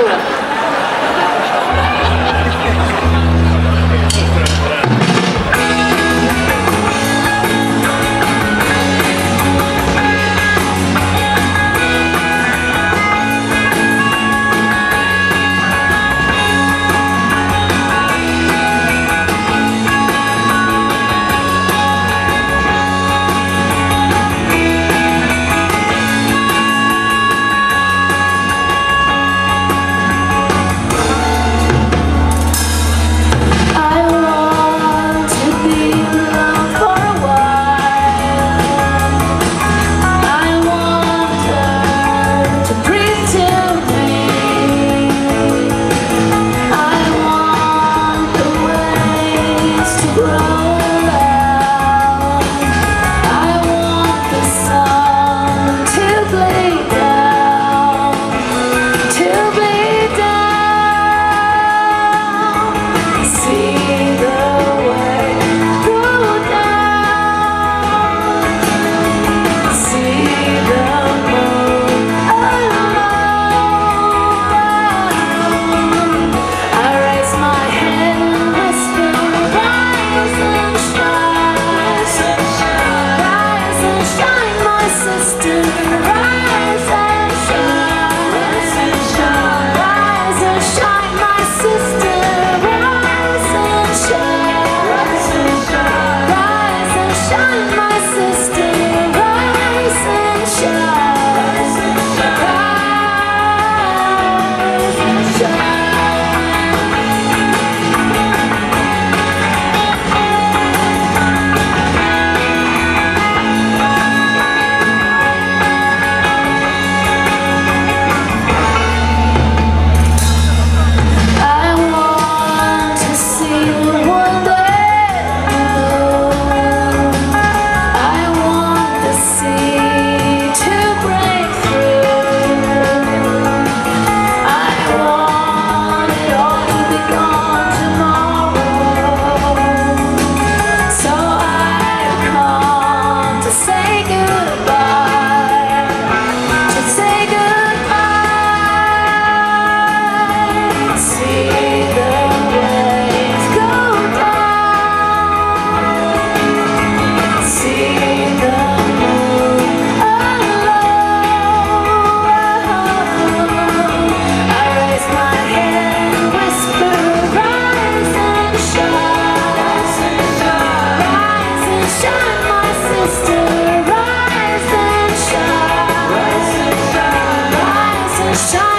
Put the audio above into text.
Whoa! Shine.